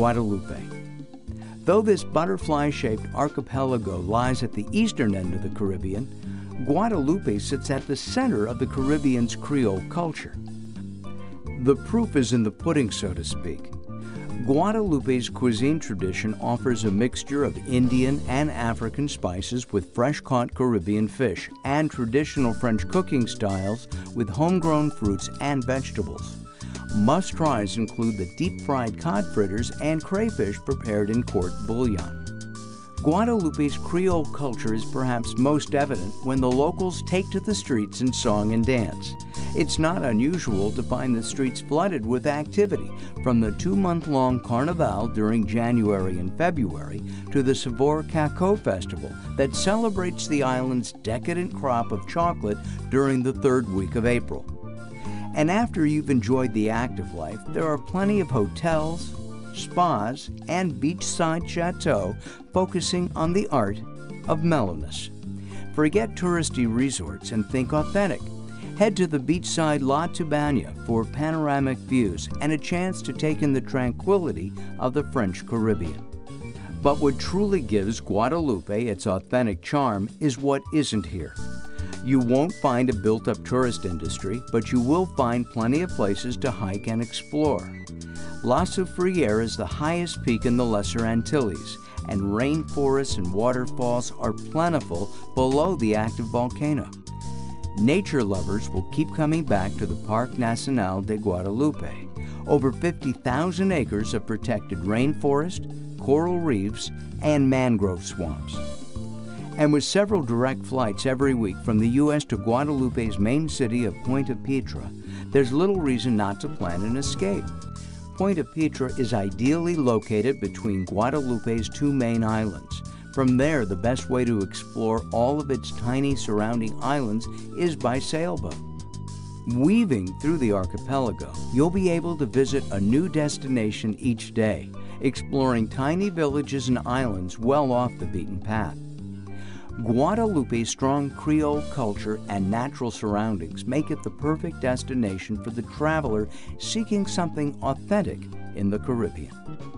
Guadeloupe. Though this butterfly shaped archipelago lies at the eastern end of the Caribbean, Guadeloupe sits at the center of the Caribbean's Creole culture. The proof is in the pudding, so to speak. Guadeloupe's cuisine tradition offers a mixture of Indian and African spices with fresh caught Caribbean fish and traditional French cooking styles with homegrown fruits and vegetables. Must tries include the deep fried cod fritters and crayfish prepared in court bouillon. Guadeloupe's Creole culture is perhaps most evident when the locals take to the streets in song and dance. It's not unusual to find the streets flooded with activity, from the two month long Carnival during January and February to the Savor Cacao Festival that celebrates the island's decadent crop of chocolate during the third week of April. And after you've enjoyed the active life, there are plenty of hotels, spas, and beachside chateaux focusing on the art of mellowness. Forget touristy resorts and think authentic. Head to the beachside La Toubana for panoramic views and a chance to take in the tranquility of the French Caribbean. But what truly gives Guadeloupe its authentic charm is what isn't here. You won't find a built up tourist industry, but you will find plenty of places to hike and explore. La Soufriere is the highest peak in the Lesser Antilles, and rainforests and waterfalls are plentiful below the active volcano. Nature lovers will keep coming back to the Parc National de Guadeloupe. Over 50,000 acres of protected rainforest, coral reefs, and mangrove swamps. And with several direct flights every week from the U.S. to Guadeloupe's main city of Pointe Pitre, there's little reason not to plan an escape. Pointe Pitre is ideally located between Guadeloupe's two main islands. From there, the best way to explore all of its tiny surrounding islands is by sailboat. Weaving through the archipelago, you'll be able to visit a new destination each day, exploring tiny villages and islands well off the beaten path. Guadeloupe's strong Creole culture and natural surroundings make it the perfect destination for the traveler seeking something authentic in the Caribbean.